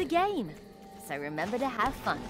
a game, so remember to have fun.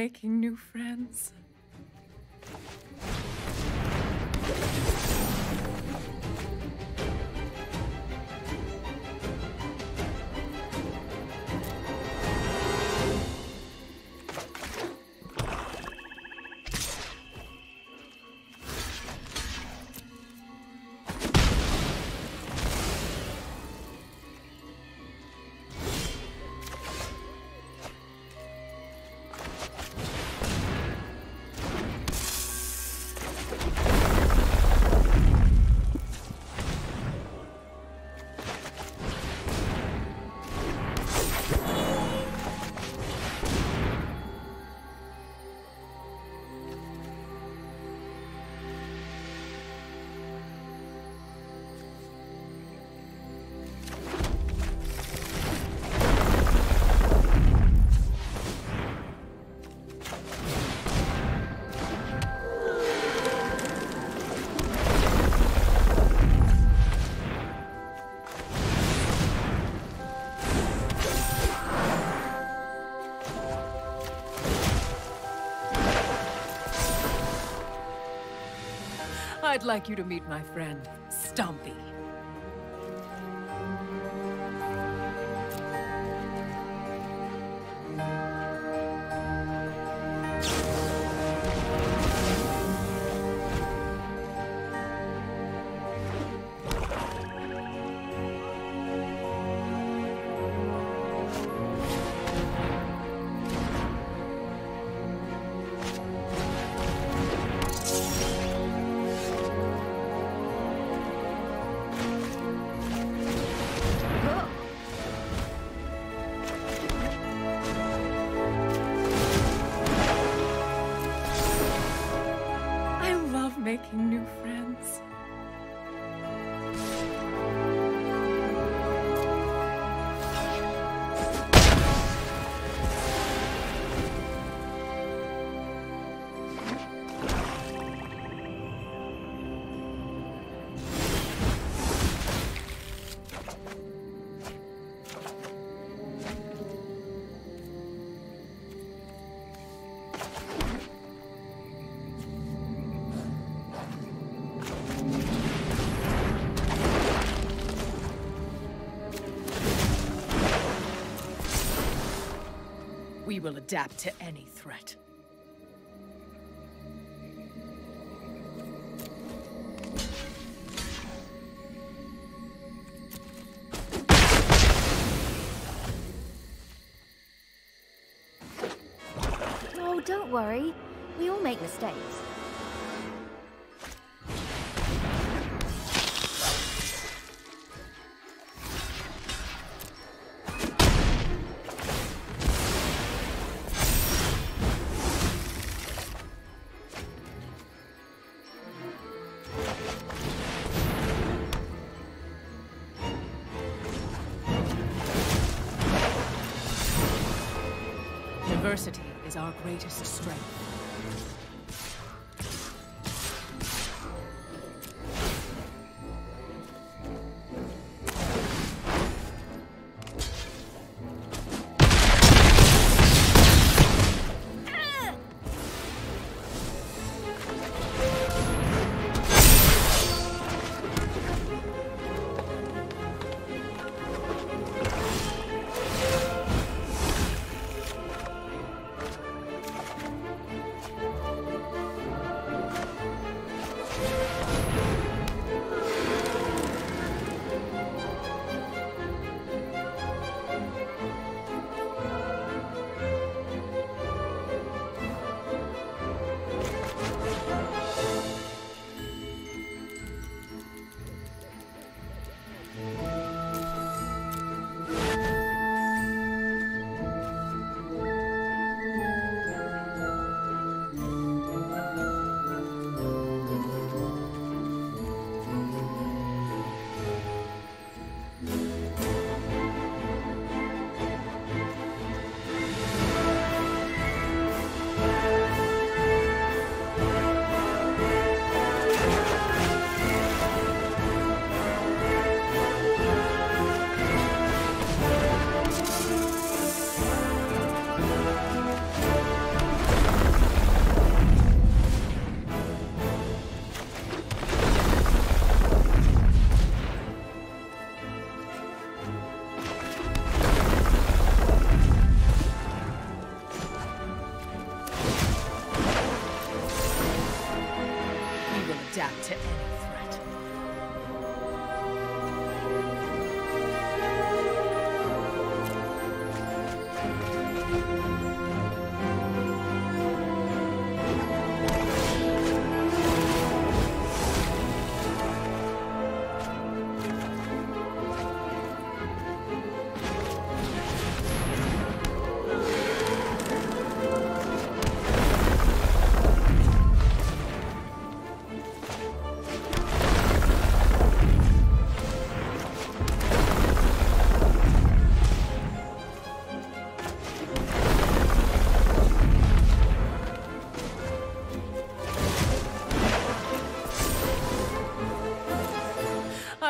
Making new friends. I'd like you to meet my friend, Stumpy. Will adapt to any threat. Oh, don't worry. We all make mistakes. Diversity is our greatest strength.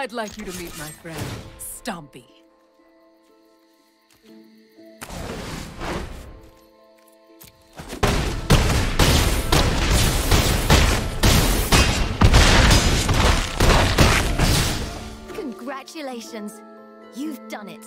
I'd like you to meet my friend, Stompy. Congratulations. You've done it.